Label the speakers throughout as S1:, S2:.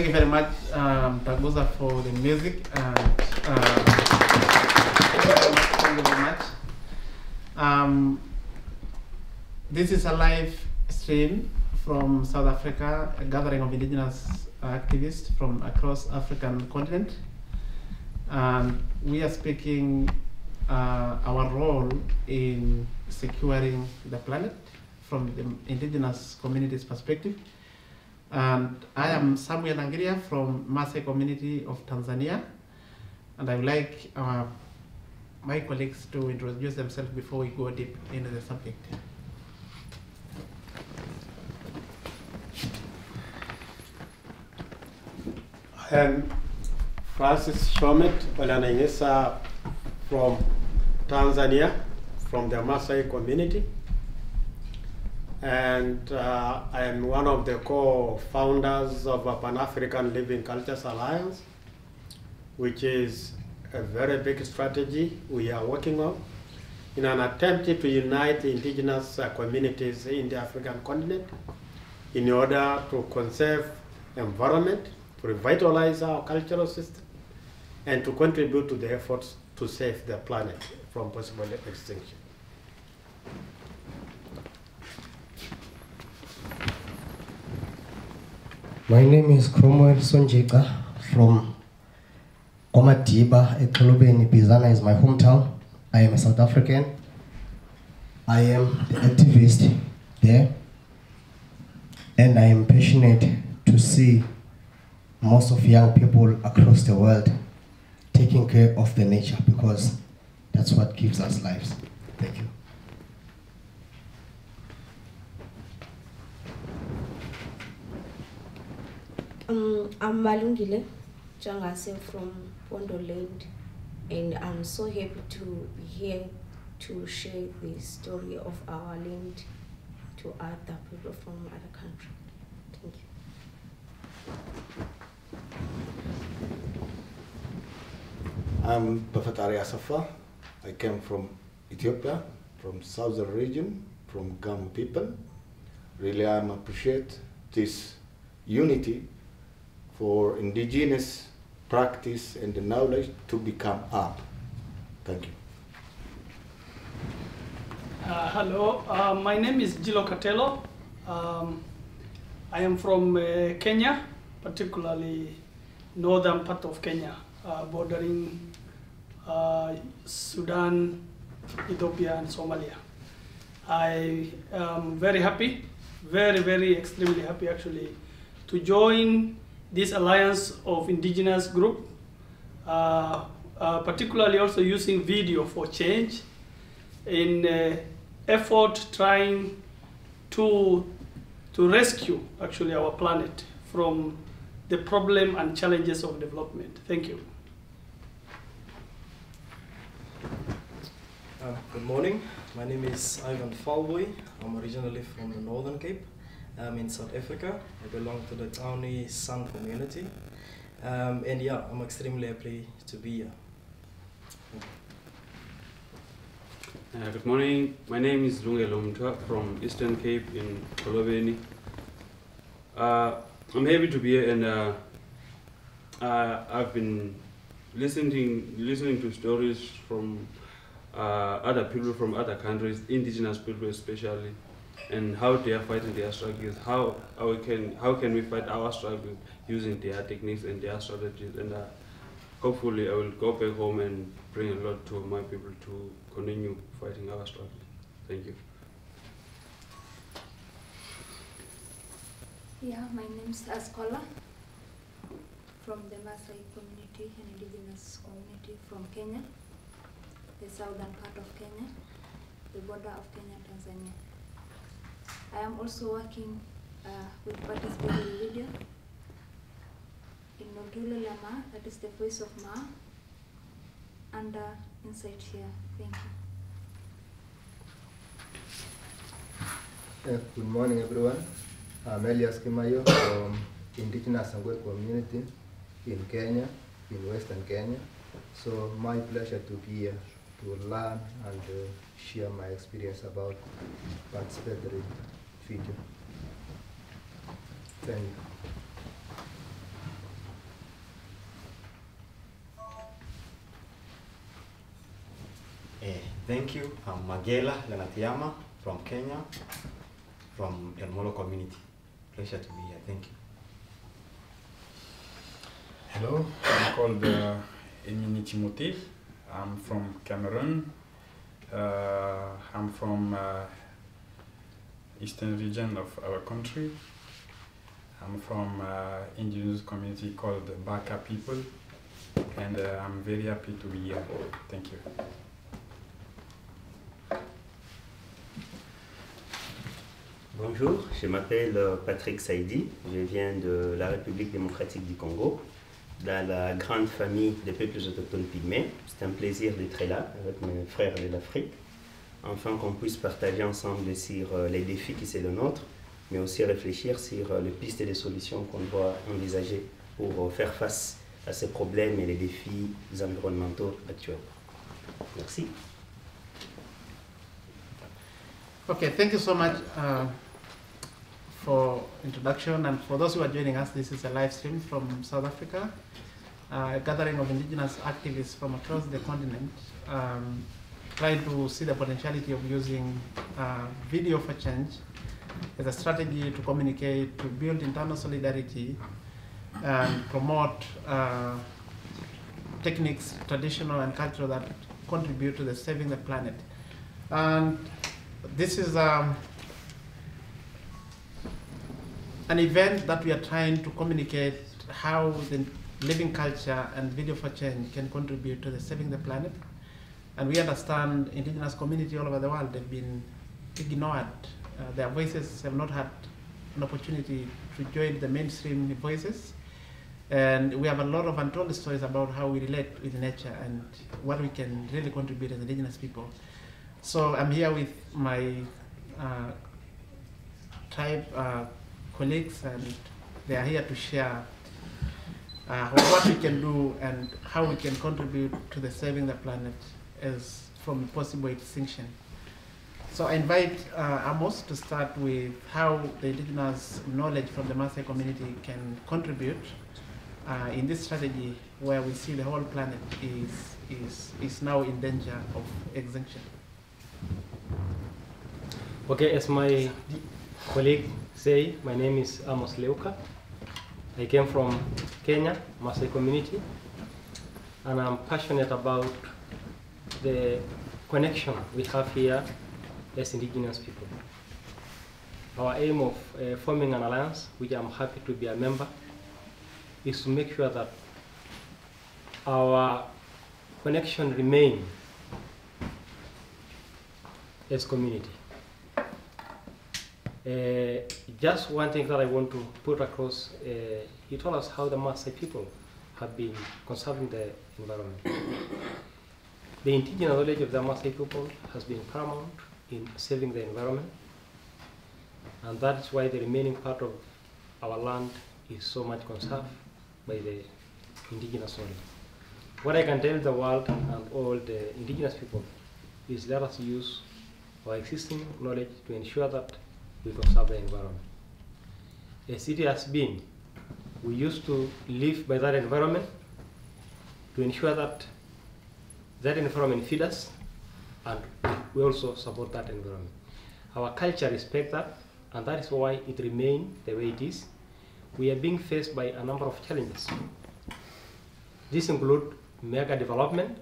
S1: Thank you very much, um, Taguza, for the music. And, uh, thank you very much. Um, this is a live stream from South Africa, a gathering of indigenous activists from across African continent. And we are speaking uh, our role in securing the planet from the indigenous community's perspective. And I am Samuel Angiria from Maasai community of Tanzania. And I would like uh, my colleagues to introduce themselves before we go deep into the subject.
S2: I am Francis Shomet Balanangesa from Tanzania, from the Maasai community. And uh, I am one of the co-founders of a Pan-African Living Cultures Alliance, which is a very big strategy we are working on in an attempt to unite indigenous uh, communities in the African continent in order to conserve environment, to revitalize our cultural system, and to contribute to the efforts to save the planet from possible extinction.
S3: My name is Cromwell Sonjeka from Komatiba, Ekolobeni, Bizana is my hometown. I am a South African. I am the activist there. And I am passionate to see most of young people across the world taking care of the nature because that's what gives us lives. Thank you.
S4: Um, I'm Malungile Changase from Pondoland, and I'm so happy to be here to share the story of our land to other people from other countries. Thank you.
S5: I'm Bafetari Asafa. I came from Ethiopia, from southern region, from Gamu people. Really, I appreciate this unity for indigenous practice and the knowledge to become up. Thank you.
S6: Uh, hello, uh, my name is Gilo Katelo. Um, I am from uh, Kenya, particularly northern part of Kenya, uh, bordering uh, Sudan, Ethiopia, and Somalia. I am very happy, very, very extremely happy actually, to join this alliance of indigenous group, uh, uh, particularly also using video for change in uh, effort trying to, to rescue actually our planet from the problem and challenges of development. Thank you.
S7: Uh, good morning. My name is Ivan Falboy. I'm originally from the Northern Cape. I'm in South Africa. I belong to the Tauni San community. Um, and yeah, I'm extremely happy to be here.
S8: Uh, good morning. My name is Lungelo from Eastern Cape in Xolobeni. Uh, I'm happy to be here and uh, uh, I've been listening listening to stories from uh, other people from other countries, indigenous people especially, and how they are fighting their struggles. How, how we can how can we fight our struggle using their techniques and their strategies and. Uh, hopefully I will go back home and bring a lot to my people to continue fighting our struggle. Thank you.
S9: Yeah, my name is Askola from the Maasai community an indigenous community from Kenya, the southern part of Kenya, the border of Kenya, and Tanzania. I am also working uh, with Participatory Video in Oltoilo Le Maa, that is the voice of Ma, under Insight here. Thank you.
S10: Uh, good morning, everyone. I'm Elias Kimaiyo from Indigenous Sengwer community in Kenya, in Western Kenya. So my pleasure to be here to learn and uh, share my experience about participatory future. Thank you.
S11: Eh, thank you. I'm Magela Lenatiama from Kenya, from El Molo community. Pleasure to be here. Thank you.
S12: Hello, I'm called uh, Emini Timothy. I'm from Cameroon. Uh, I'm from uh, eastern region of our country. I'm from uh, indigenous community called the Baka people, and uh, I'm very happy to be here. Thank you.
S13: Bonjour, je m'appelle euh, Patrick Saidi, je viens de la République démocratique du Congo, dans la grande famille des peuples autochtones pygmées. C'est un plaisir d'être là avec mes frères de l'Afrique, afin qu'on puisse partager ensemble sur euh, les défis qui sont les nôtres, mais aussi réfléchir sur euh, les pistes et les solutions qu'on doit envisager pour euh, faire face à ces problèmes et les défis environnementaux actuels. Merci.
S1: Okay, thank you so much uh, for introduction and for those who are joining us. This is a live stream from South Africa, uh, a gathering of indigenous activists from across the continent, um, trying to see the potentiality of using uh, video for change as a strategy to communicate, to build internal solidarity, and promote uh, techniques, traditional and cultural, that contribute to the saving the planet. And this is um, an event that we are trying to communicate how the living culture and video for change can contribute to the saving the planet. And we understand indigenous community all over the world have been ignored. Uh, their voices have not had an opportunity to join the mainstream voices. And we have a lot of untold stories about how we relate with nature and what we can really contribute as indigenous people. So I'm here with my uh, tribe uh, colleagues, and they are here to share uh, what we can do and how we can contribute to the saving the planet as from possible extinction. So I invite uh, Amos to start with how the indigenous knowledge from the Maasai community can contribute uh, in this strategy where we see the whole planet is, is, is now in danger of extinction.
S14: Okay, as my colleague say, my name is Amos Leuka. I came from Kenya, Maasai community, and I'm passionate about the connection we have here as indigenous people. Our aim of uh, forming an alliance, which I'm happy to be a member, is to make sure that our connection remain as community. Uh, just one thing that I want to put across, uh, you told us how the Maasai people have been conserving the environment. The indigenous knowledge of the Maasai people has been paramount in saving the environment, and that is why the remaining part of our land is so much conserved by the indigenous knowledge. What I can tell the world and all the indigenous people is let us use our existing knowledge to ensure that we conserve the environment. As it has been, we used to live by that environment to ensure that that environment feeds us and we also support that environment. Our culture respects that and that is why it remains the way it is. We are being faced by a number of challenges. These include mega development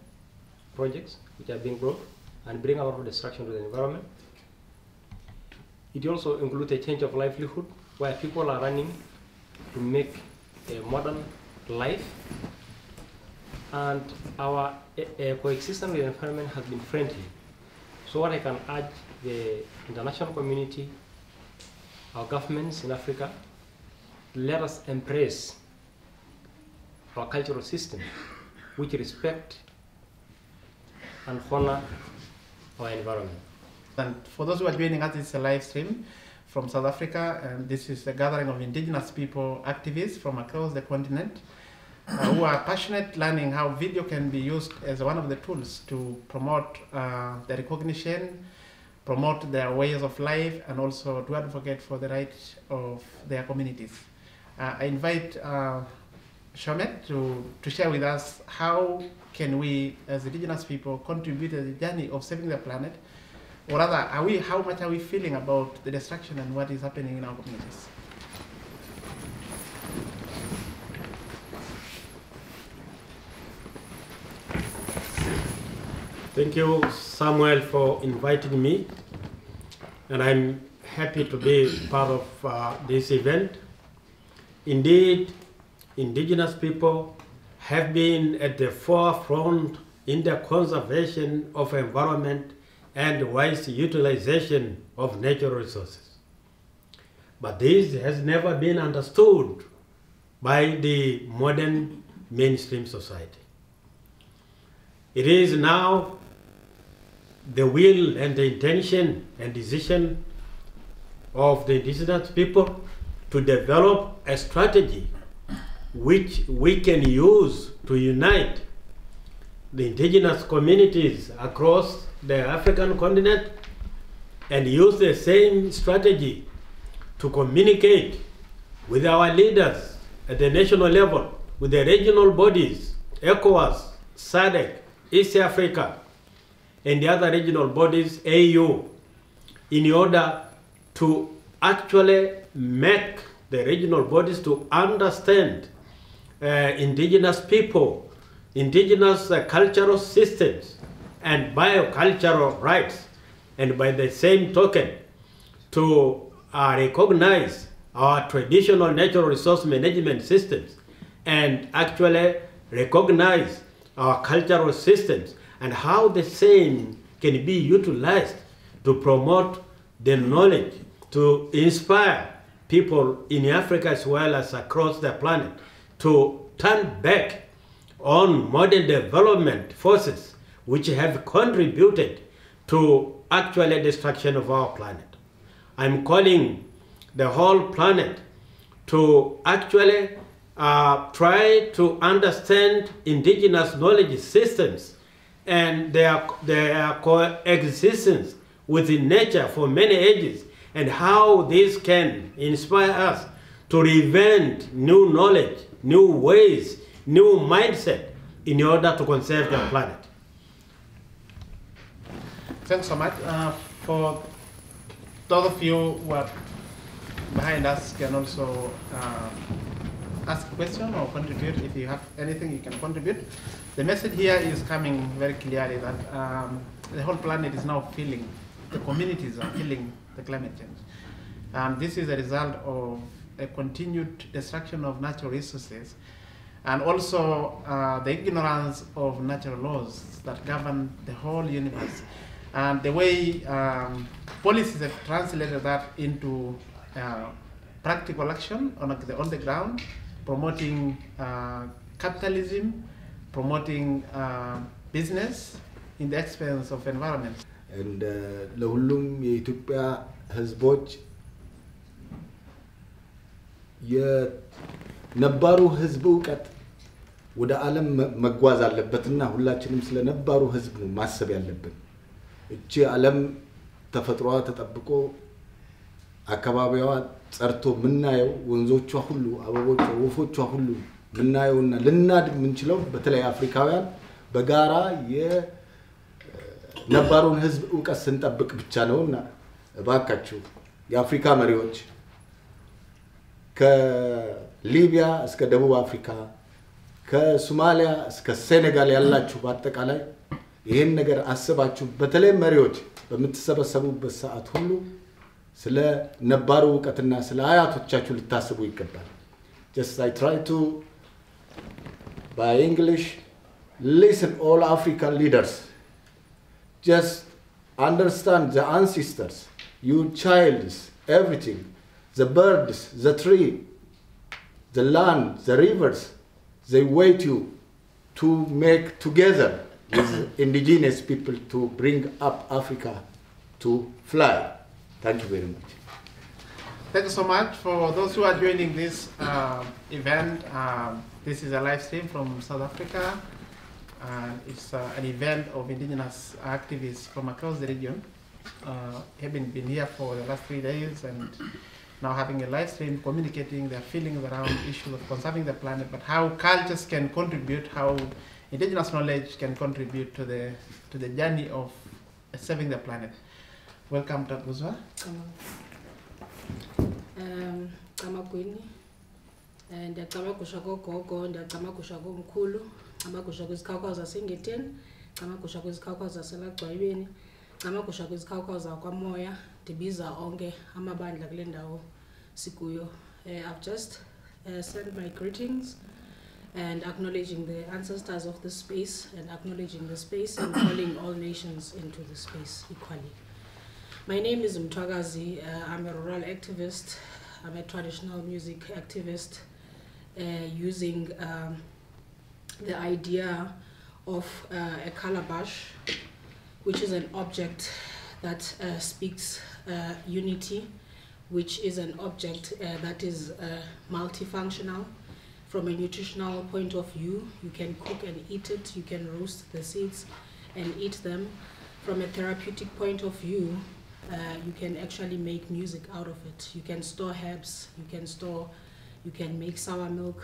S14: projects which are being brought and bring a lot of destruction to the environment. It also includes a change of livelihood where people are running to make a modern life and our uh, uh, coexistence with the environment has been friendly. So what I can urge the international community, our governments in Africa, let us embrace our cultural system, which respect and honor our environment.
S1: And for those who are joining us, it's a live stream from South Africa, and this is a gathering of indigenous people activists from across the continent uh, who are passionate learning how video can be used as one of the tools to promote uh, the recognition, promote their ways of life, and also to advocate for the rights of their communities. Uh, I invite uh, Shomet to, to share with us how can we as indigenous people contribute to the journey of saving the planet or rather are we how much are we feeling about the destruction and what is happening in our communities
S15: Thank you, Samuel, for inviting me. And I'm happy to be part of uh, this event. Indeed, indigenous people have been at the forefront in the conservation of environment and wise utilization of natural resources. But this has never been understood by the modern mainstream society. It is now the will and the intention and decision of the indigenous people to develop a strategy which we can use to unite the indigenous communities across the African continent and use the same strategy to communicate with our leaders at the national level, with the regional bodies, ECOWAS, SADC, East Africa, and the other regional bodies, AU, in order to actually make the regional bodies to understand uh, indigenous people, indigenous uh, cultural systems, and biocultural rights, and by the same token, to uh, recognize our traditional natural resource management systems and actually recognize our cultural systems and how the same can be utilized to promote the knowledge, to inspire people in Africa as well as across the planet to turn back on modern development forces which have contributed to actual destruction of our planet. I'm calling the whole planet to actually uh, try to understand indigenous knowledge systems and their, their coexistence within nature for many ages and how this can inspire us to invent new knowledge, new ways, new mindset in order to conserve the planet.
S1: Thanks so much. Uh, for those of you who are behind us can also uh, ask a question or contribute. If you have anything, you can contribute. The message here is coming very clearly that um, the whole planet is now feeling, the communities are feeling the climate change. Um, this is a result of a continued destruction of natural resources and also uh, the ignorance of natural laws that govern the whole universe. And the way um, policies have translated that into uh, practical action on the, on the ground, promoting uh, capitalism, promoting uh, business in the expense of
S5: and ለሁሉም የኢትዮጵያ ህዝቦች የነባሩ ህዝብ እውቀት ወደ ዓለም መጓዝ አለበትና ሁላችንም ስለ ነባሩ ህዝብ ነው ማሰብ ያለብን። እቺ ዓለም ተፈጥሯ ተጠብቆ አካባቢዋ ጸርቶ የምናየው ወንዞቿ ሁሉ፣ አበቦቿ፣ ወፎቿ ሁሉ የምናየውና ልናድግ የምንችለው በተለይ አፍሪካውያን በጋራ የነባሩን ህዝብ እውቀት ስንጠብቅ ብቻ ነውና እባካችሁ የአፍሪካ መሪዎች ከሊቢያ እስከ ደቡብ አፍሪካ ከሶማሊያ እስከ ሴኔጋል ያላችሁ በአጠቃላይ ይህን ነገር አስባችሁ በተለይ መሪዎች በምትሰበሰቡበት ሰዓት ሁሉ ስለ ነባሩ እውቀትና ስለ አያቶቻችሁ ልታስቡ ይገባል። Just I try to by English listen all African leaders. Just understand the ancestors, your childs, everything, the birds, the tree, the land, the rivers, they wait you to make together with indigenous people to bring up Africa to fly. Thank you very much.
S1: Thank you so much for those who are joining this uh, event. Um, this is a live stream from South Africa. Uh, it's uh, an event of indigenous activists from across the region. Uh, having been here for the last three days and now having a live stream communicating their feelings around issues of conserving the planet, but how cultures can contribute, how indigenous knowledge can contribute to the to the journey of saving the planet. Welcome, Tabuzwa.
S16: um camagwini um ndiyacamagusha kogogo ndiyacamagusha komkhulu camagusha kwizikhawukhawu zasengetheni camagusha kwizikhawukhawu zaselagcwayibeni camagusha kwizikhawukhawu zakwamoya ndibiza onke amabandla kule ndawo sikuyo uh, i've just uh, sent my greetings and acknowledging the ancestors of the space and acknowledging the space and calling all nations into the space equally my name is Mtwagazi. Uh, I'm a rural activist. I'm a traditional music activist using um, the idea of uh, a calabash, which is an object that uh, speaks uh, unity, which is an object uh, that is uh, multifunctional. From a nutritional point of view, you can cook and eat it, you can roast the seeds and eat them. From a therapeutic point of view, uh, you can actually make music out of it. You can store herbs, you can store, you can make sour milk,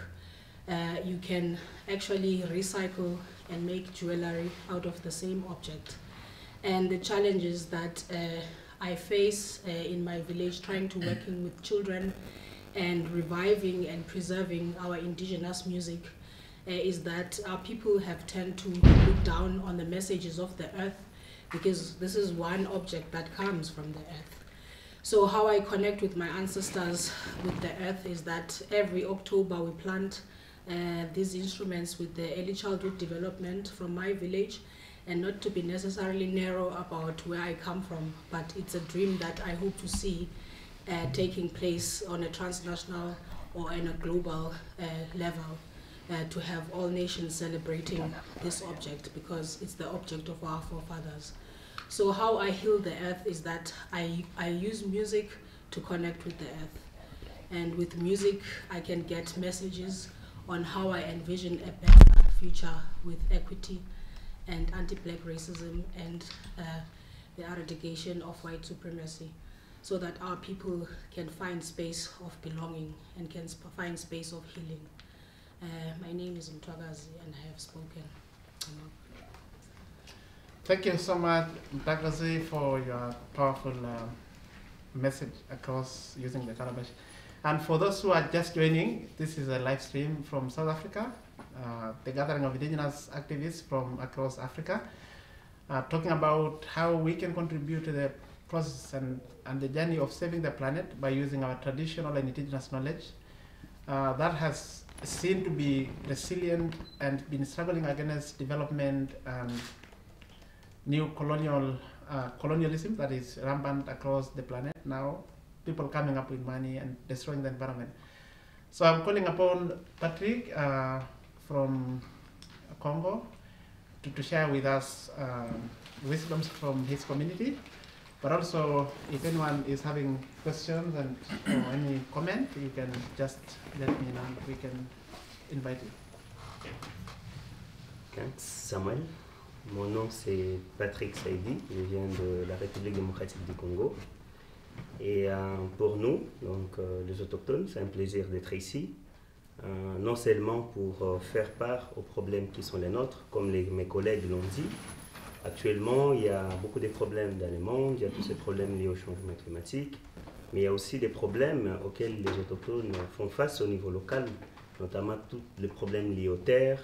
S16: uh, you can actually recycle and make jewelry out of the same object. And the challenges that uh, I face uh, in my village trying to working with children and reviving and preserving our indigenous music uh, is that our people have tend to look down on the messages of the earth because this is one object that comes from the earth. So how I connect with my ancestors with the earth is that every October we plant uh, these instruments with the early childhood development from my village and not to be necessarily narrow about where I come from, but it's a dream that I hope to see uh, taking place on a transnational or in a global uh, level uh, to have all nations celebrating this object because it's the object of our forefathers. So how I heal the earth is that I, I use music to connect with the earth. And with music, I can get messages on how I envision a better future with equity and anti-black racism and uh, the eradication of white supremacy so that our people can find space of belonging and can sp- find space of healing. Uh, my name is Mtwagazi and I have spoken.
S1: Thank you so much, Mtagazi, for your powerful uh, message across using the calabash. And for those who are just joining, this is a live stream from South Africa, uh, the gathering of indigenous activists from across Africa, uh, talking about how we can contribute to the process and, and the journey of saving the planet by using our traditional and indigenous knowledge uh, that has seen to be resilient and been struggling against development and new colonial uh, colonialism that is rampant across the planet now. People coming up with money and destroying the environment. So I'm calling upon Patrick uh, from Congo to, to share with us um, wisdoms from his community. But also, if anyone is having questions and or any comment, you can just let me know. We can invite you.
S13: Ok, Samuel. Mon nom c'est Patrick Saidi, je viens de la République démocratique du Congo. Et euh, pour nous, donc euh, les autochtones, c'est un plaisir d'être ici, euh, non seulement pour faire part aux problèmes qui sont les nôtres, comme les- mes collègues l'ont dit. Actuellement, il y a beaucoup de problèmes dans le monde, il y a tous ces problèmes liés au changement climatique, mais il y a aussi des problèmes auxquels les autochtones font face au niveau local, notamment tous les problèmes liés aux terres,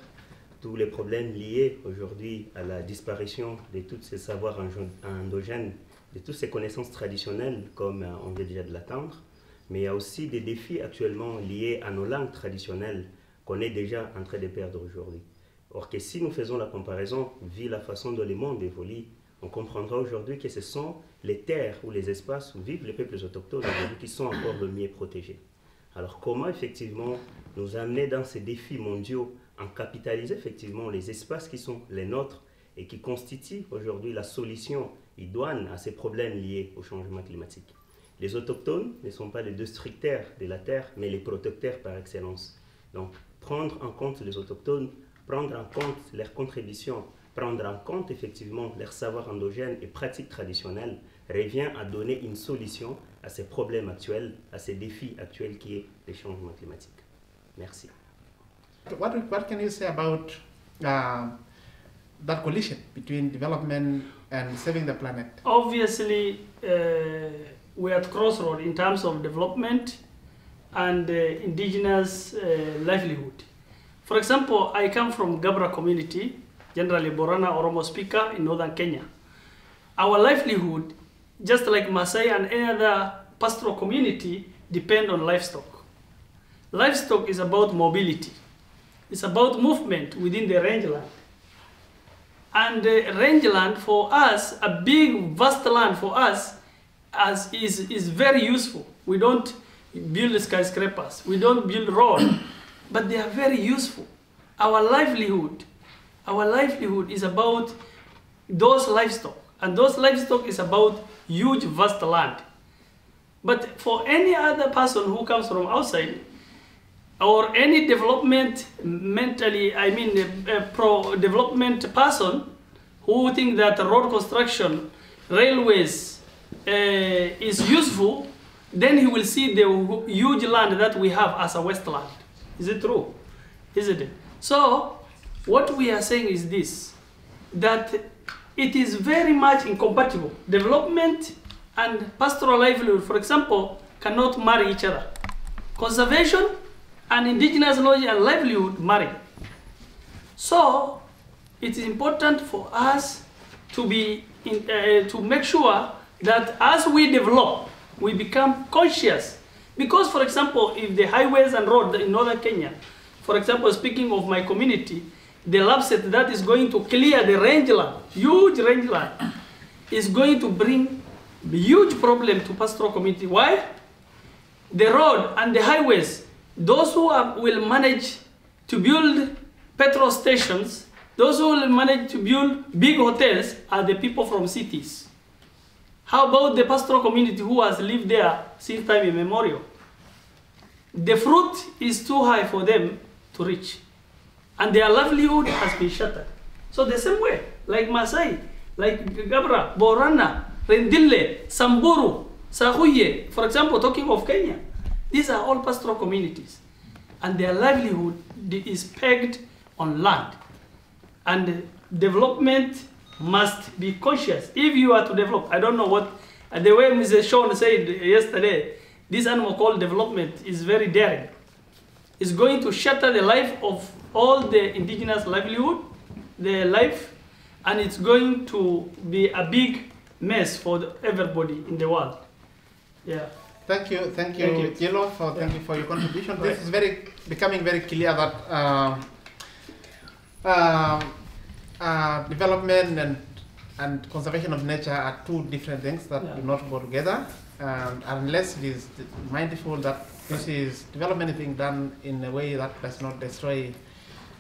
S13: tous les problèmes liés aujourd'hui à la disparition de tous ces savoirs endogènes, de toutes ces connaissances traditionnelles, comme euh, on vient déjà de l'attendre. Mais il y a aussi des défis actuellement liés à nos langues traditionnelles qu'on est déjà en train de perdre aujourd'hui. Or que si nous faisons la comparaison, vu la façon dont le monde évolue, on comprendra aujourd'hui que ce sont les terres ou les espaces où vivent les peuples autochtones qui sont encore le mieux protégés. Alors comment effectivement nous amener dans ces défis mondiaux en capitaliser effectivement les espaces qui sont les nôtres et qui constituent aujourd'hui la solution idoine à ces problèmes liés au changement climatique. Les autochtones ne sont pas les destructeurs de la terre, mais les protecteurs par excellence. Donc, prendre en compte les autochtones, prendre en compte leurs contributions, prendre en compte effectivement leurs savoirs endogènes et pratiques traditionnelles revient à donner une solution à ces problèmes actuels, à ces défis actuels qui est le changement climatique. Merci.
S1: What, what can you say about uh, that collision between development and saving the planet?
S6: Obviously, uh, we're at crossroad in terms of development and uh, indigenous uh, livelihood. For example, I come from Gabra community, generally Borana Oromo speaker in northern Kenya. Our livelihood, just like Maasai and any other pastoral community, depend on livestock. Livestock is about mobility. It's about movement within the rangeland. And uh, rangeland for us, a big vast land for us, as is, is very useful. We don't build skyscrapers, we don't build roads, but they are very useful. Our livelihood, our livelihood is about those livestock, and those livestock is about huge vast land. But for any other person who comes from outside, or any development mentally, I mean, a, pro development person who think that road construction, railways uh, is useful, then he will see the huge land that we have as a wasteland. Is it true? Isn't it? So, what we are saying is this that it is very much incompatible. Development and pastoral livelihood, for example, cannot marry each other. Conservation and indigenous knowledge and livelihood marry. So, it is important for us to be in, uh, to make sure that as we develop, we become conscious. Because, for example, if the highways and roads in northern Kenya, for example, speaking of my community, the LAPSSET that is going to clear the rangeland, huge rangeland, is going to bring huge problem to pastoral community. Why? The road and the highways, those who are, will manage to build petrol stations, those who will manage to build big hotels are the people from cities. How about the pastoral community who has lived there since time immemorial? The fruit is too high for them to reach, and their livelihood has been shattered. So the same way, like Maasai, like Gabra, Borana, Rendille, Samburu, Sakuye, for example, talking of Kenya, these are all pastoral communities, and their livelihood is pegged on land, and development must be conscious. If you are to develop, I don't know what, the way Mr. Sean said yesterday, this animal called development is very daring. It's going to shatter the life of all the indigenous livelihood, their life, and it's going to be a big mess for everybody in the world. Yeah.
S1: Thank you, thank you,
S6: Thank
S1: for thank you for your contribution.
S6: Right.
S1: This is very becoming very clear that um, um, uh, development and and conservation of nature are two different things that
S6: Yeah.
S1: do not go together. Um, unless it is mindful that this is development being done in a way that does not destroy.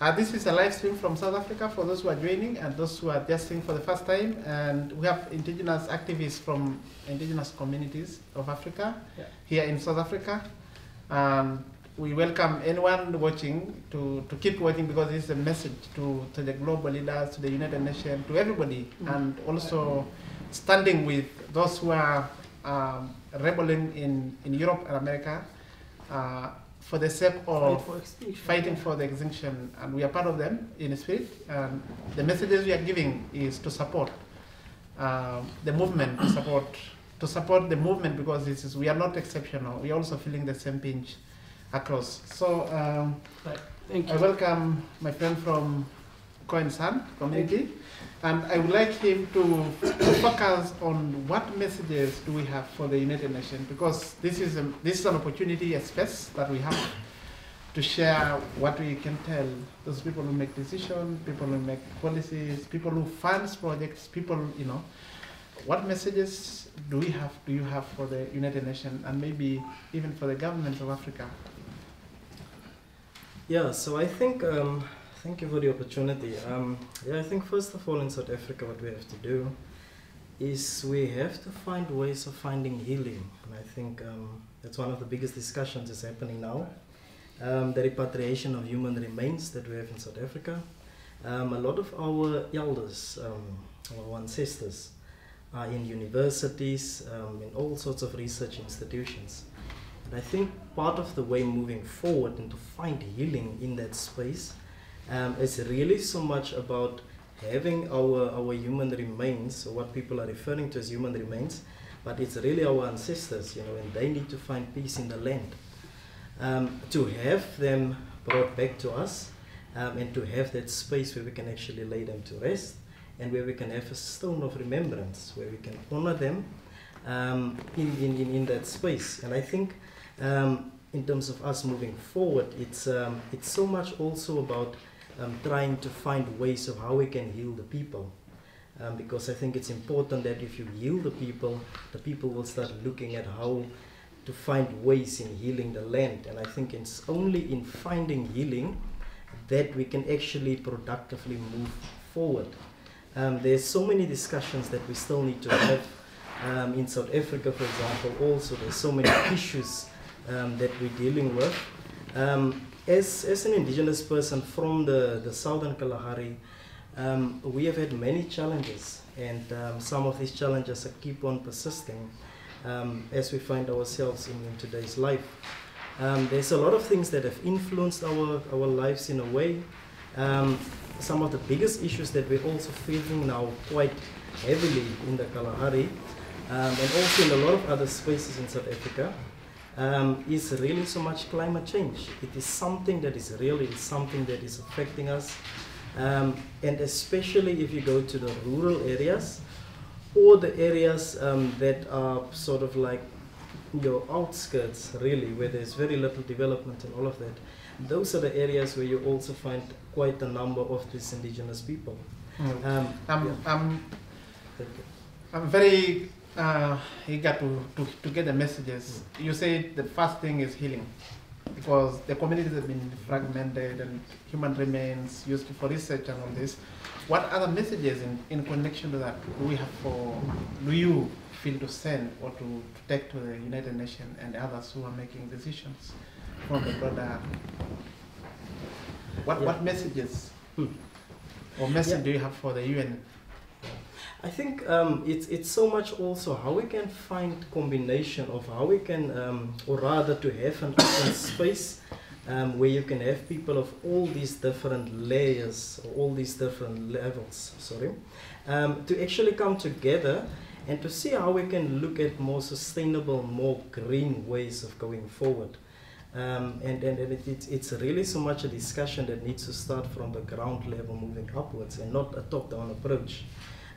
S1: Uh, this is a live stream from South Africa for those who are joining and those who are just seeing for the first time. And we have indigenous activists from indigenous communities of Africa
S6: Yeah.
S1: here in South Africa. Um, we welcome anyone watching to, to keep watching because this is a message to, to the global leaders, to the United Nations, to everybody,
S6: Mm.
S1: and also standing with those who are um, rebelling in, in Europe and America uh, for the sake of
S6: Fight for
S1: fighting for the extinction. And we are part of them in spirit. And the messages we are giving is to support uh, the movement, to support to support the movement because this is we are not exceptional. We are also feeling the same pinch across. So um,
S6: Right. Thank
S1: I welcome my friend from Khoi San community, and I would like him to, focus on what messages do we have for the United Nations because this is a, this is an opportunity, a space that we have to share what we can tell those people who make decisions, people who make policies, people who funds projects, people you know. What messages do we have? Do you have for the United Nations and maybe even for the governments of Africa?
S7: Yeah, so I think, um, thank you for the opportunity. Um, yeah, I think first of all in South Africa, what we have to do is we have to find ways of finding healing. And I think um, that's one of the biggest discussions that's happening now. Um, the repatriation of human remains that we have in South Africa. Um, a lot of our elders, um, our ancestors, are in universities, um, in all sorts of research institutions. And I think part of the way moving forward and to find healing in that space um, is really so much about having our, our human remains, what people are referring to as human remains, but it's really our ancestors, you know, and they need to find peace in the land. Um, to have them brought back to us um, and to have that space where we can actually lay them to rest and where we can have a stone of remembrance, where we can honor them um, in, in, in, in that space. And I think um, in terms of us moving forward, it's, um, it's so much also about um, trying to find ways of how we can heal the people. Um, because I think it's important that if you heal the people, the people will start looking at how to find ways in healing the land. And I think it's only in finding healing that we can actually productively move forward. Um, there's so many discussions that we still need to have um, in South Africa, for example. Also, there's so many issues um, that we're dealing with. As, as an indigenous person from the, the southern Kalahari, um, we have had many challenges, and um, some of these challenges keep on persisting um, as we find ourselves in, in today's life. Um, there's a lot of things that have influenced our, our lives in a way. Um, some of the biggest issues that we're also facing now quite heavily in the Kalahari um, and also in a lot of other spaces in South Africa um, is really so much climate change. It is something that is real, it is something that is affecting us. Um, and especially if you go to the rural areas or the areas um, that are sort of like your outskirts, really, where there's very little development and all of that. Those are the areas where you also find quite a number of these indigenous people.
S1: Mm.
S7: Um,
S1: I'm,
S7: yeah.
S1: I'm, I'm very uh, got to, to, to get the messages. You say the first thing is healing because the communities have been fragmented and human remains used for research and all this. What other messages in, in connection to that do we have for, do you feel to send or to, to take to the United Nations and others who are making decisions from the broader, what,
S7: Yeah.
S1: what messages hmm. or message
S7: Yeah.
S1: do you have for the UN?
S7: I think um, it's it's so much also how we can find combination of how we can, um, or rather to have an open space um, where you can have people of all these different layers, all these different levels. Sorry, um, to actually come together and to see how we can look at more sustainable, more green ways of going forward. Um, and and, and it, it's, it's really so much a discussion that needs to start from the ground level moving upwards and not a top-down approach.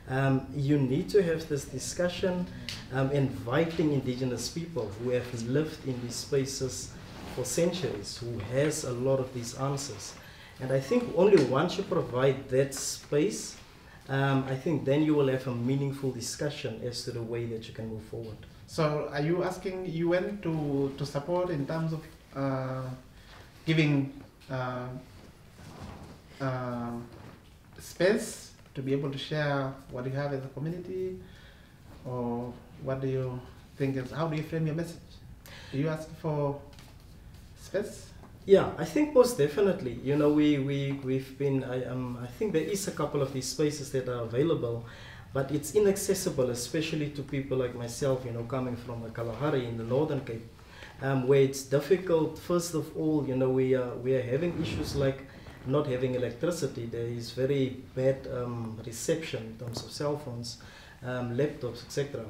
S7: Um, you need to have this discussion um, inviting indigenous people who have lived in these spaces for centuries, who has a lot of these answers. And I think only once you provide that space, um, I think then you will have a meaningful discussion as to the way that you can move forward.
S1: So are you asking UN to, to support in terms of uh, giving uh, uh, space to be able to share what you have as a community? Or what do you think is, how do you frame your message? Do you ask for space?
S7: Yeah, I think most definitely. You know, we, we, we've been, I, um, I think there is a couple of these spaces that are available, but it's inaccessible, especially to people like myself, you know, coming from the Kalahari in the Northern Cape, um, where it's difficult. First of all, you know, we are, we are having issues like not having electricity. There is very bad um, reception in terms of cell phones, um, laptops, etc.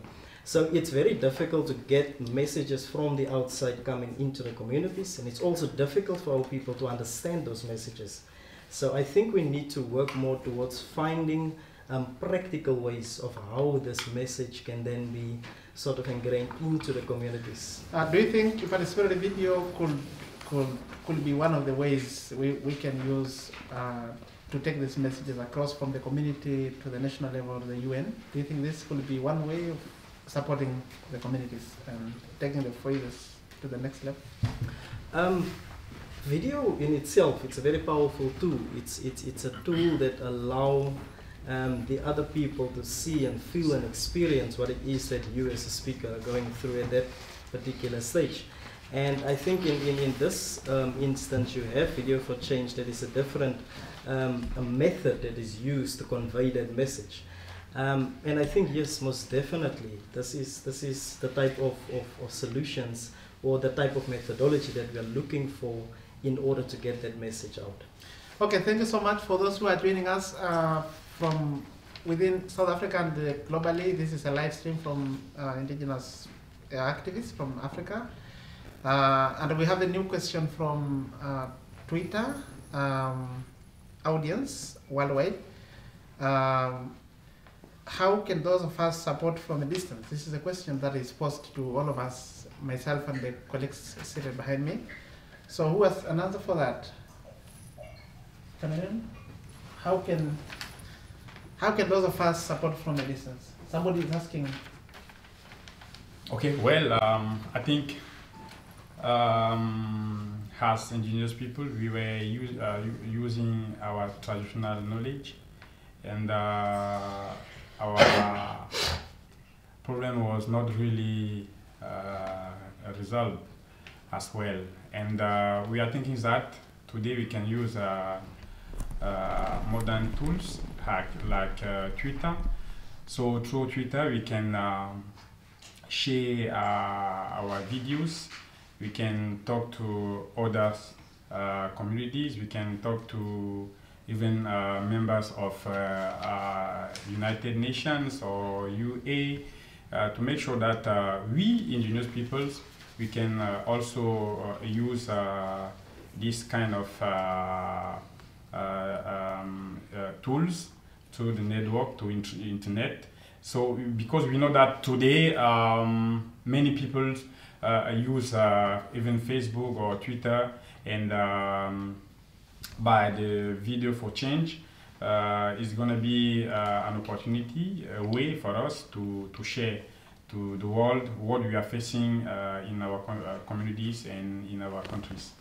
S7: So it's very difficult to get messages from the outside coming into the communities, and it's also difficult for our people to understand those messages. So I think we need to work more towards finding um, practical ways of how this message can then be sort of ingrained into the communities.
S1: Uh, do you think participatory video could, could, could be one of the ways we, we can use uh, to take these messages across from the community to the national level to the UN? Do you think this could be one way of supporting the communities and taking the phrases to the next level?
S7: Um, video in itself, it's a very powerful tool. It's, it's, it's a tool that allow um, the other people to see and feel and experience what it is that you as a speaker are going through at that particular stage. And I think in, in, in this um, instance, you have video for change that is a different um, a method that is used to convey that message. Um, and I think yes, most definitely, this is this is the type of, of, of solutions or the type of methodology that we are looking for in order to get that message out.
S1: Okay, thank you so much for those who are joining us uh, from within South Africa and uh, globally. This is a live stream from uh, indigenous uh, activists from Africa. Uh, and we have a new question from uh, Twitter um, audience worldwide. Um, how can those of us support from a distance? This is a question that is posed to all of us, myself and the colleagues seated behind me. So who has an answer for that? Cameron? How can how can those of us support from a distance? Somebody is asking.
S12: Okay, well, um, I think um, as indigenous people, we were use, uh, using our traditional knowledge, and uh, our problem was not really uh, resolved as well. And uh, we are thinking that today we can use uh, uh, modern tools like, like Twitter. So through Twitter we can um, share our videos. We can talk to other uh, communities. We can talk to even uh, members of uh, uh, United Nations or UA uh, to make sure that uh, we indigenous peoples we can also use this kind of um, tools to the network to int- internet so because we know that today um, many people uh, use uh, even facebook or twitter and um, by the video for change uh, is going to be uh, an opportunity a way for us to, to share to the world what we are facing uh, in our com- uh, communities and in our countries.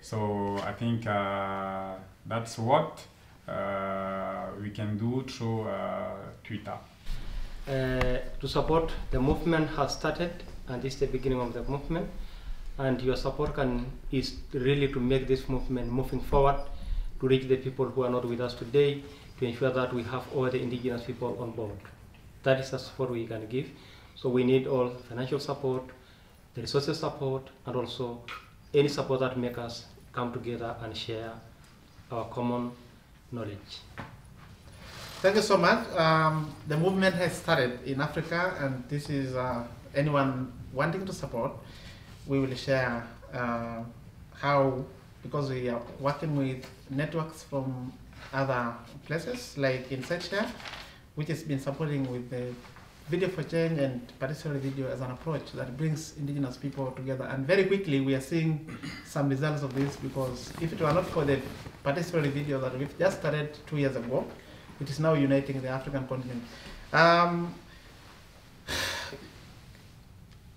S12: So i think that's what we can do through twitter.
S14: To support the movement has started and this is the beginning of the movement. And your support can is really to make this movement moving forward to reach the people who are not with us today to ensure that we have all the indigenous people on board. That is the support we can give. So we need all financial support the resources support and also any support that make us come together and share our common knowledge.
S1: Thank you so much. Um, the movement has started in Africa, and this is uh, anyone wanting to support. We will share uh, how, because we are working with networks from other places, like InsightShare, which has been supporting with the Video for Change and participatory video as an approach that brings indigenous people together. And very quickly, we are seeing some results of this because if it were not for the participatory video that we've just started two years ago, it is now uniting the African continent. Um,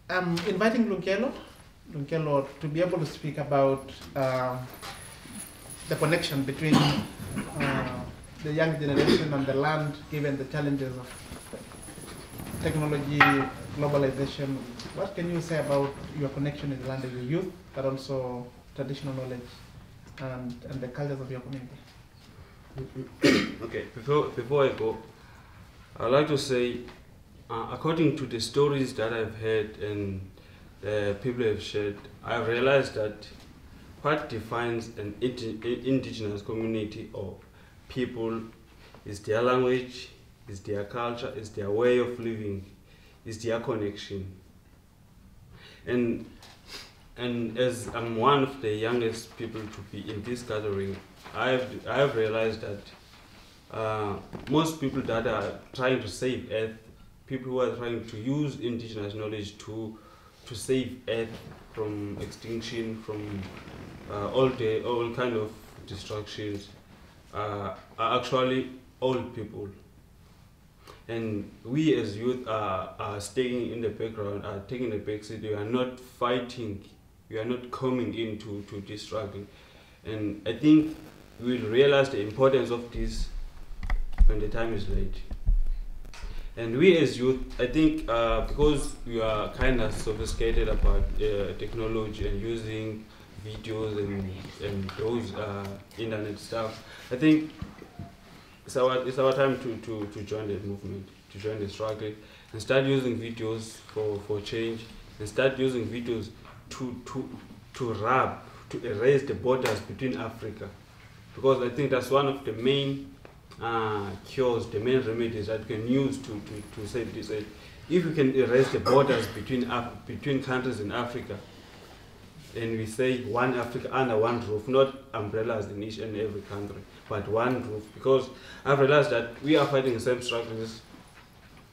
S1: I'm inviting Lunkelo, Lunkelo to be able to speak about uh, the connection between uh, the young generation and the land, given the challenges of technology, globalization. What can you say about your connection with the land of your youth, but also traditional knowledge and, and the cultures of your community?
S8: okay, before, before I go, I'd like to say, uh, according to the stories that I've heard and people have shared, I've realized that what defines an indi- indigenous community or people is their language, is their culture, is their way of living, is their connection. And and as I'm one of the youngest people to be in this gathering, I've I've realized that uh, most people that are trying to save Earth, people who are trying to use indigenous knowledge to to save Earth from extinction, from uh, all the all kind of destructions, uh, are actually old people. And we as youth are, are staying in the background, are taking the back seat. We are not fighting we are not coming into to this struggle. And I think we will realize the importance of this when the time is right. And we as youth, I think uh, because we are kind of sophisticated about uh, technology and using videos and, and those uh, internet stuff, I think it's our, it's our time to, to, to join the movement, to join the struggle, and start using videos for, for change, and start using videos to, to, to rub, to erase the borders between Africa. Because I think that's one of the main uh, cures, the main remedies that we can use to, to, to save this. If we can erase the borders between, Af- between countries in Africa, and we say one Africa under one roof, not umbrellas in each and every country, but one roof. Because I've realized that we are fighting the same struggles.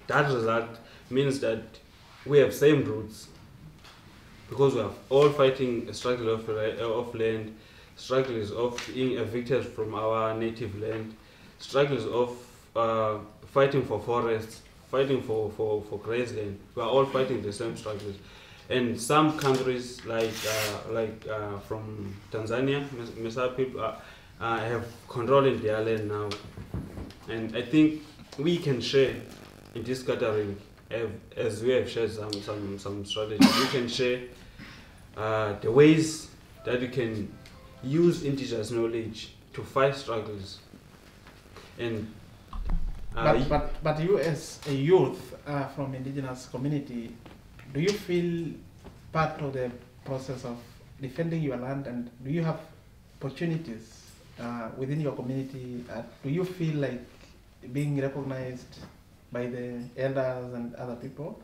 S8: That result means that we have same roots. Because we are all fighting a struggle of, ra- of land, struggles of being evicted from our native land, struggles of uh, fighting for forests, fighting for, for, for grassland. We are all fighting the same struggles. And some countries like uh, like uh, from Tanzania, Maasai people uh, uh, have control in their land now, and I think we can share in this gathering as we have shared some some some strategy. We can share uh, the ways that we can use indigenous knowledge to fight struggles, and
S1: But, but, but you as a youth uh, from indigenous community, do you feel part of the process of defending your land and do you have opportunities uh, within your community? Uh, do you feel like being recognized by the elders and other people?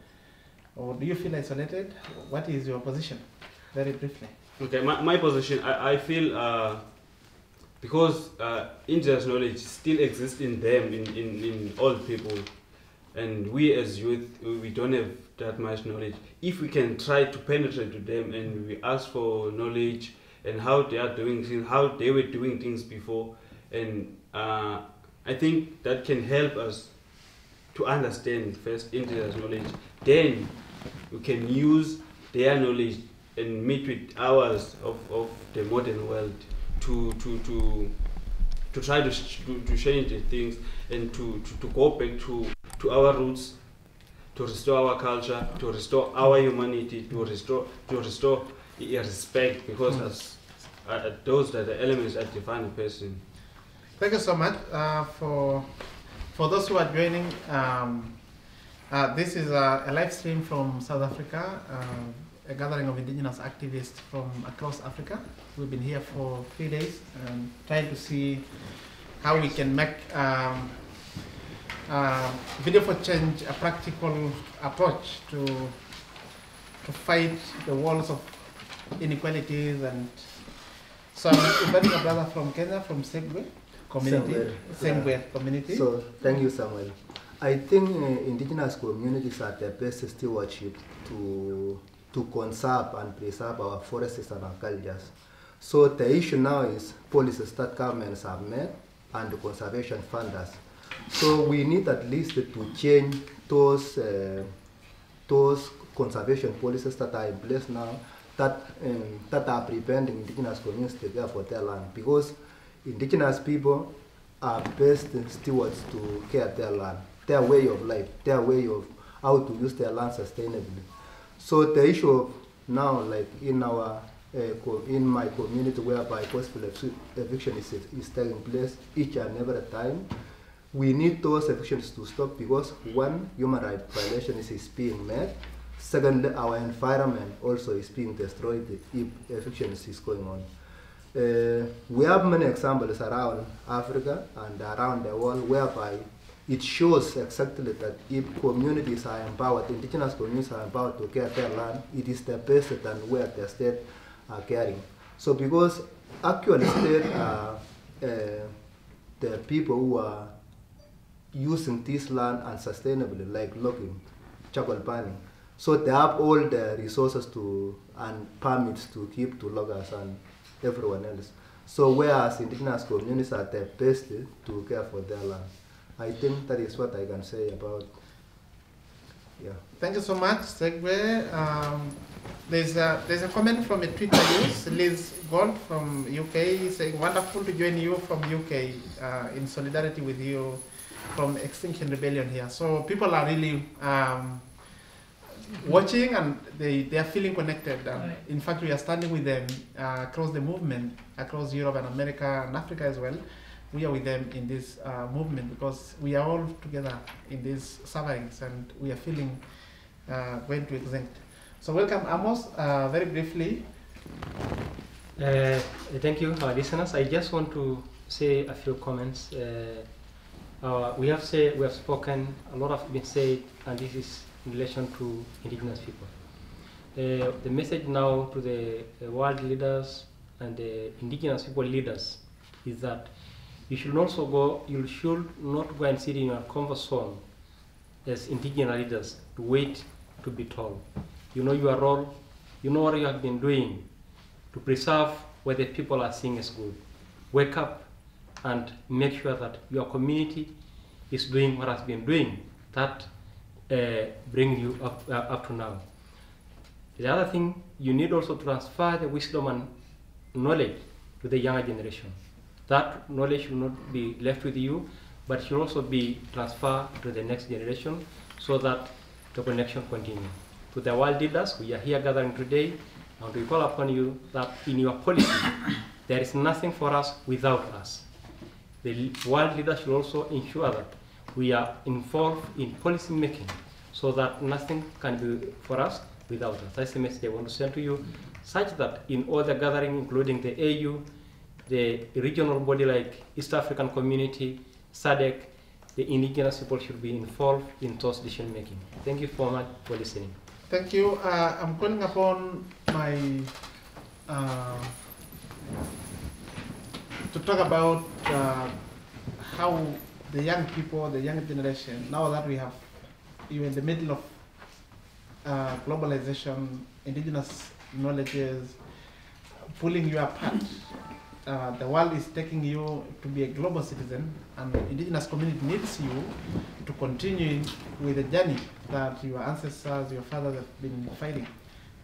S1: Or do you feel isolated? What is your position? Very briefly.
S8: Okay, my, my position, I, I feel uh, because uh, indigenous knowledge still exists in them, in, in, in all people, and we as youth, we don't have that much knowledge. If we can try to penetrate to them and we ask for knowledge and how they are doing things, how they were doing things before, and uh, I think that can help us to understand first indigenous knowledge. Then we can use their knowledge and meet with ours of, of the modern world to to to to try to, to, to change the things and to, to, to go back to, to our roots to restore our culture to restore our humanity to restore to restore respect because
S1: Mm.
S8: as, uh, those are the elements that define a person
S1: Thank you so much uh, for for those who are joining. Um, uh, this is a, a live stream from South Africa, uh, a gathering of indigenous activists from across Africa. We've been here for three days and trying to see how we can make um, uh, video for change a practical approach to to fight the walls of inequalities and so I'm inviting a brother from Kenya from Segwe community. Sengwer
S10: Yeah.
S1: community.
S10: So thank you, Samuel. I think uh, indigenous communities are the best stewardship to to conserve and preserve our forests and our cultures. So the issue now is policies that governments have made and the conservation funders. So we need at least to change those uh, those conservation policies that are in place now that um, that are preventing indigenous communities to care for their land because indigenous people are best stewards to care their land, their way of life, their way of how to use their land sustainably. So the issue of now, like in our uh, in my community, whereby ev- eviction is, is taking place each and every time, we need those evictions to stop because one, human rights violation is, is being made. Secondly, our environment also is being destroyed if evictions is going on. Uh, we have many examples around Africa and around the world whereby it shows exactly that if communities are empowered, indigenous communities are empowered to care their land, it is the best than where the state are caring. So because actually state are uh, the people who are using this land unsustainably, like logging, charcoal burning. So they have all the resources to and permits to keep to loggers and everyone else. So whereas indigenous communities are the best to care for their land. I think that is what I can say about Yeah.
S1: Thank you so much, Segwe. Um, there's a there's a comment from a Twitter user, Liz Gold from UK, saying wonderful to join you from UK uh, in solidarity with you from Extinction Rebellion here. So people are really um, watching and they, they are feeling connected. Um, in fact, we are standing with them uh, across the movement, across Europe and America and Africa as well. We are with them in this uh, movement because we are all together in these sufferings and we are feeling uh, going to extinct. So welcome Amos, uh, very briefly.
S14: Uh, thank you, our listeners. I just want to say a few comments. Uh, we have said, we have spoken, a lot has been said, and this is in relation to indigenous people. Uh, the message now to the world leaders and the indigenous people leaders is that you should also go, you should not go and sit in your comfort zone as indigenous leaders to wait to be told. You know your role, you know what you have been doing to preserve what the people are seeing as good. Wake up and make sure that your community is doing what has been doing. That uh, bring you up, uh, up to now. The other thing, you need also to transfer the wisdom and knowledge to the younger generation. That knowledge should not be left with you, but should also be transferred to the next generation so that the connection continues. To the world leaders, we are here gathering today, and we call upon you that in your policy, there is nothing for us without us. The world leaders should also ensure that we are involved in policy making so that nothing can be for us without us. That's the message I want to send to you, such that in all the gathering, including the AU, the regional body like East African Community, SADC, the indigenous people should be involved in those decision making. Thank you so much for listening.
S1: Thank you. Uh, I'm calling upon my uh, to talk about uh, how the young people, the young generation, now that we have, you're in the middle of uh, globalization, indigenous knowledges, pulling you apart. Uh, the world is taking you to be a global citizen, and the indigenous community needs you to continue with the journey that your ancestors, your fathers have been fighting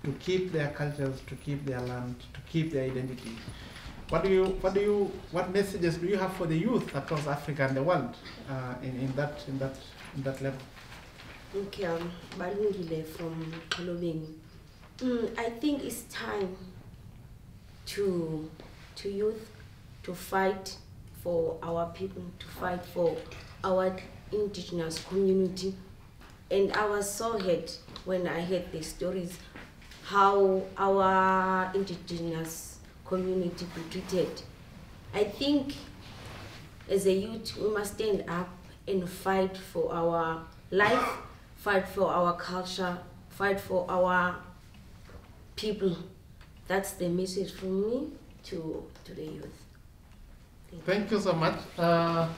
S1: to keep their cultures, to keep their land, to keep their identity. What do you, what do you, what messages do you have for the youth across Africa and the world uh, in, in that, in that, in that level?
S4: Okay, um, from Xolobeni. Mm, I think it's time to, to youth to fight for our people, to fight for our indigenous community. And I was so hurt when I heard the stories how our indigenous community be treated. I think as a youth, we must stand up and fight for our life, fight for our culture, fight for our people. That's the message from me to, to the youth.
S1: Thank you so much. Uh,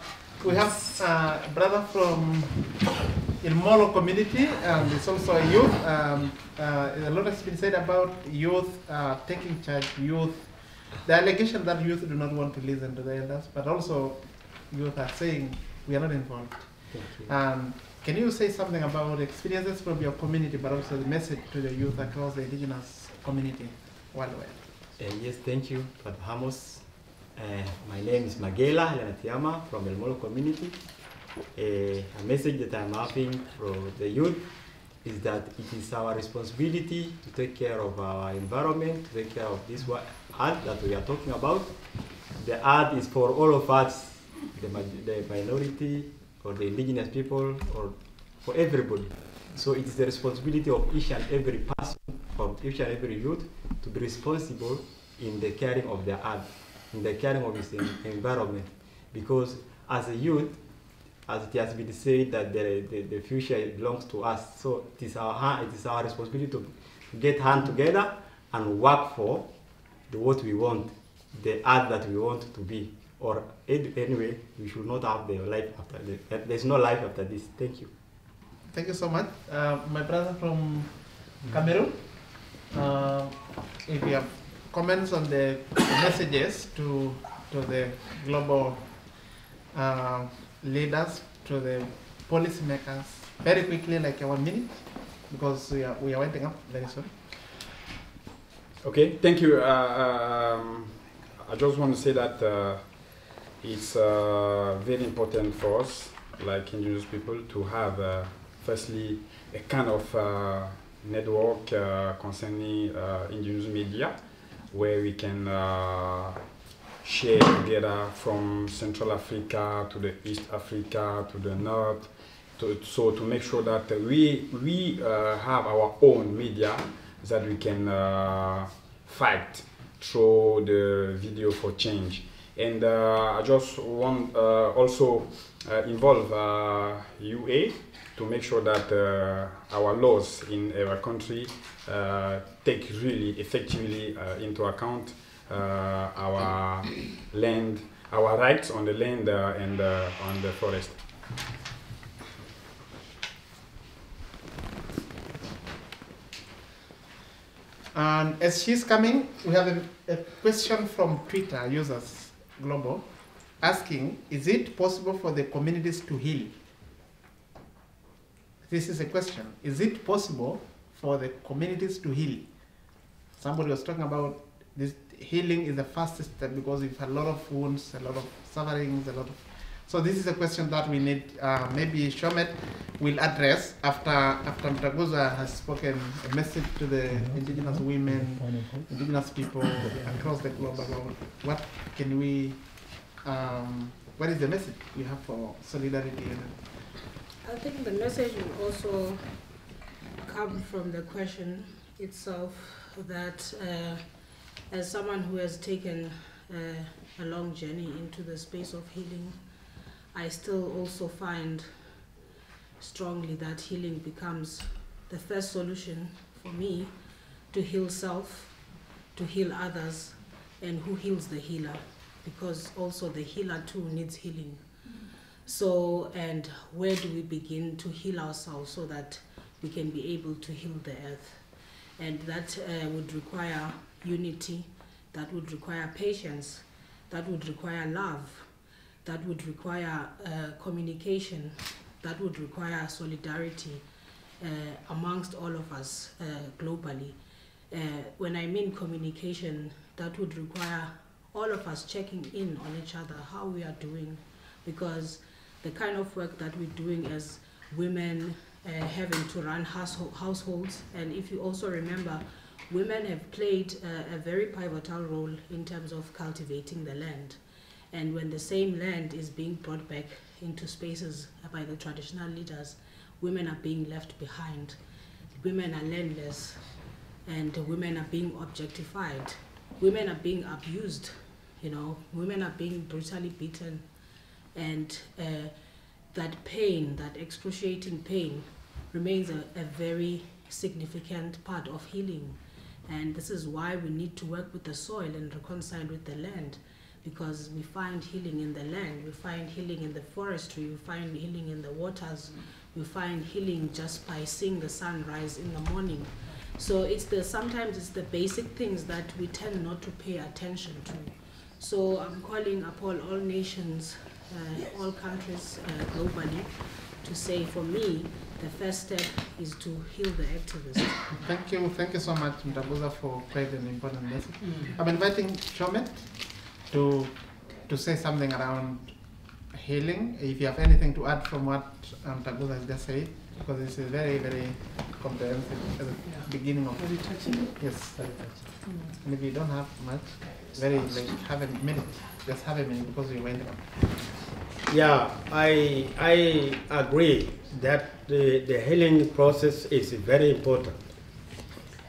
S1: we have uh, a brother from El Molo community, and it's also a youth. Um, uh, a lot has been said about youth uh, taking charge, youth. The allegation that youth do not want to listen to the elders, but also youth are saying we are not involved. Um, can you say something about experiences from your community, but also the message to the youth across the indigenous community worldwide?
S11: Uh, yes, thank you, Brother Hamos. Uh, my name is Magela Lenatiama from El Molo community. Uh, a message that I'm having for the youth is that it is our responsibility to take care of our environment, to take care of this art that we are talking about. The art is for all of us, the, the minority or the indigenous people or for everybody. So it is the responsibility of each and every person, of each and every youth, to be responsible in the caring of their art, in the caring of its environment. Because as a youth, as it has been said that the, the, the future belongs to us, so it is our it is our responsibility to get hand together and work for the what we want, the art that we want to be. Or anyway, we should not have the life after the, there's no life after this. Thank you.
S1: Thank you so much. Uh, my brother from Cameroon, uh, if you have comments on the messages to, to the global uh, leaders, to the policymakers very quickly, like one minute, because we are we are winding up very soon.
S12: Okay, thank you. Uh, um, I just want to say that uh, it's uh, very important for us, like indigenous people, to have firstly a kind of uh, network uh, concerning uh, indigenous media, where we can share together from Central Africa to the East Africa to the North, to, so to make sure that we we uh, have our own media that we can uh, fight through the video for change. And uh, I just want also involve UA to make sure that uh, our laws in our country uh, take really effectively uh, into account uh, our land, our rights on the land uh, and uh, on the forest.
S1: And as she's coming, we have a, a question from Twitter users global asking, is it possible for the communities to heal? This is a question. Is it possible for the communities to heal? Somebody was talking about this healing is the first step because we've had a lot of wounds, a lot of sufferings, a lot of. So this is a question that we need. Uh, maybe Shomet will address after after Mtaguza has spoken a message to the indigenous women, indigenous people across the globe about what can we, um, what is the message we have for solidarity and
S16: I think the message will also come from the question itself that uh, as someone who has taken uh, a long journey into the space of healing, I still also find strongly that healing becomes the first solution for me to heal self, to heal others, and who heals the healer, because also the healer too needs healing. So, and where do we begin to heal ourselves so that we can be able to heal the earth? And that uh, would require unity, that would require patience, that would require love, that would require uh, communication, that would require solidarity uh, amongst all of us uh, globally. Uh, when I mean communication, that would require all of us checking in on each other, how we are doing, because the kind of work that we're doing as women uh, having to run household, households, and if you also remember, women have played uh, a very pivotal role in terms of cultivating the land. And when the same land is being brought back into spaces by the traditional leaders, women are being left behind. Women are landless, and women are being objectified. Women are being abused, you know, women are being brutally beaten. And uh, that pain, that excruciating pain, remains a, a very significant part of healing. And this is why we need to work with the soil and reconcile with the land because we find healing in the land, we find healing in the forestry, we find healing in the waters, we find healing just by seeing the sun rise in the morning. So it's the sometimes it's the basic things that we tend not to pay attention to. So I'm calling upon all nations, uh, all countries uh, globally, to say for me the first step is to heal the activists.
S1: Thank you, thank you so much, Mtabuza, for quite an important message.
S16: Mm.
S1: I'm inviting Shomet to to say something around healing. If you have anything to add from what um, Mtabuza has just said, because this is very, very comprehensive at the beginning of
S6: Very touching.
S1: Yes, very touching. And if you don't have much, very like have a minute, just have a minute because we went on.
S2: Yeah, I, I agree that the, the healing process is very important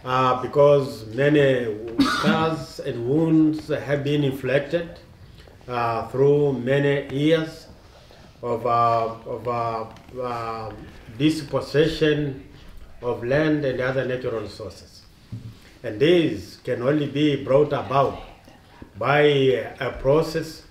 S2: uh, because many scars and wounds have been inflicted uh, through many years of, uh, of uh, uh, dispossession of land and other natural resources. And this can only be brought about by a process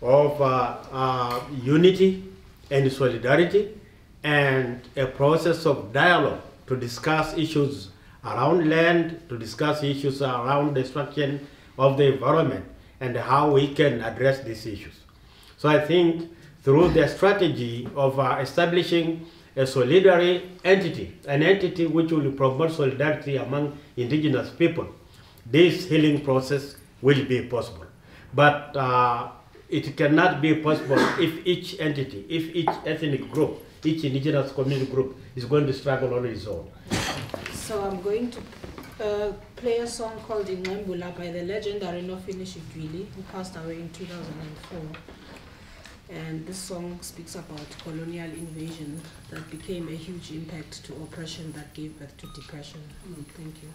S2: of uh, uh, unity and solidarity and a process of dialogue to discuss issues around land, to discuss issues around destruction of the environment and how we can address these issues. So I think
S15: through the strategy of uh, establishing a solidary entity, an entity which will promote solidarity among indigenous people, this healing process will be possible. But uh, it cannot be possible if each entity, if each ethnic group, each indigenous community group is going to struggle on its own.
S16: So I'm going to uh, play a song called Ingembula by the legendary Nofinishi Dywili, who passed away in 2004. And this song speaks about colonial invasion that became a huge impact to oppression that gave birth to depression. Mm, thank you.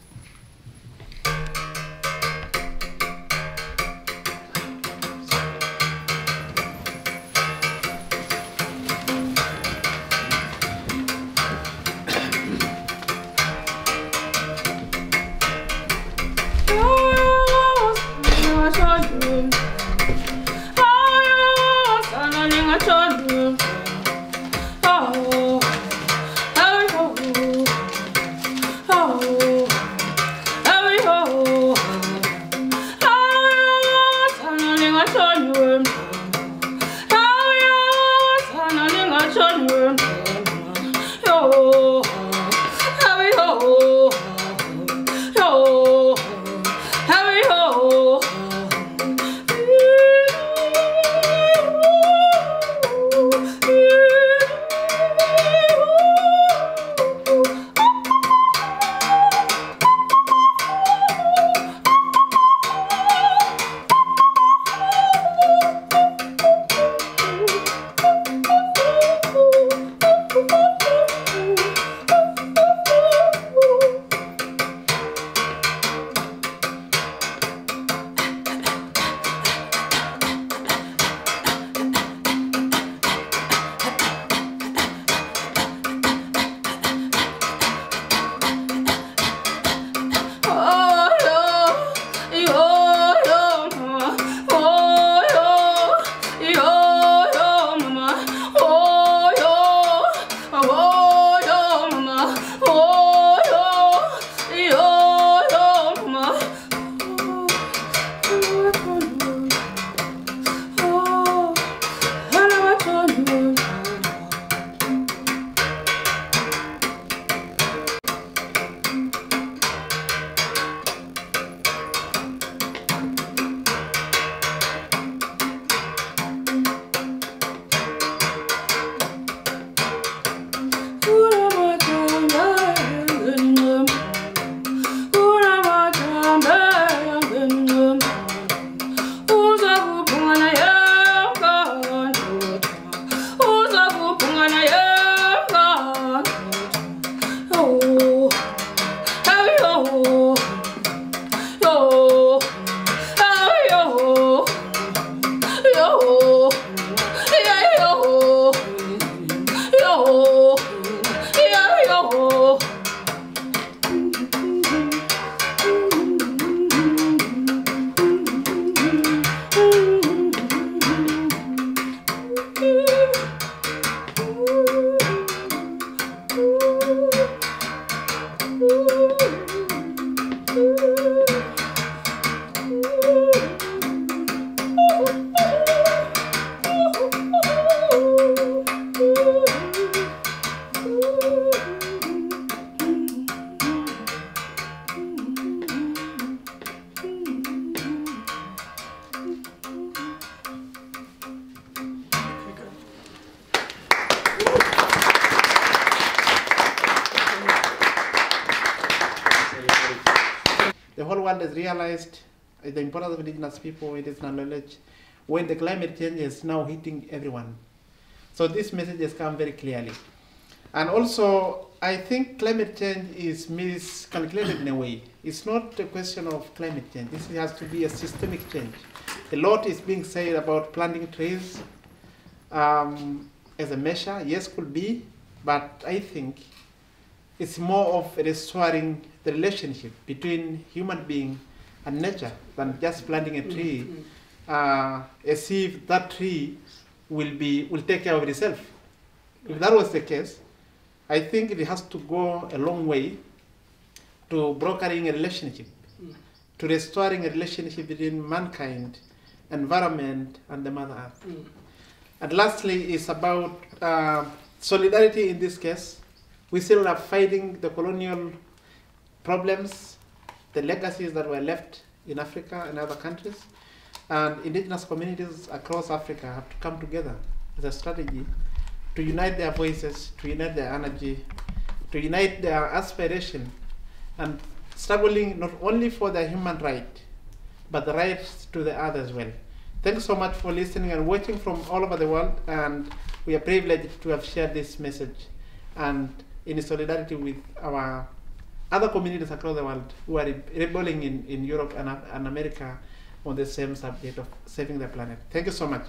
S1: The whole world has realized the importance of indigenous people, indigenous knowledge, when the climate change is now hitting everyone. So this message has come very clearly. And also, I think climate change is miscalculated in a way. It's not a question of climate change. This has to be a systemic change. A lot is being said about planting trees um, as a measure. Yes, could be, but I think it's more of restoring the relationship between human being and nature than just planting a tree uh, as if that tree will be will take care of itself. If that was the case, I think it has to go a long way to brokering a relationship, to restoring a relationship between mankind, environment, and the Mother Earth. And lastly, is about uh, solidarity in this case. We still are fighting the colonial problems, the legacies that were left in Africa and other countries. And indigenous communities across Africa have to come together as a strategy to unite their voices, to unite their energy, to unite their aspiration, and struggling not only for their human right, but the rights to the other as well. Thanks so much for listening and watching from all over the world, and we are privileged to have shared this message and in solidarity with our other communities across the world who are rebelling in, in Europe and, and America on the same subject of saving the planet. Thank you so much.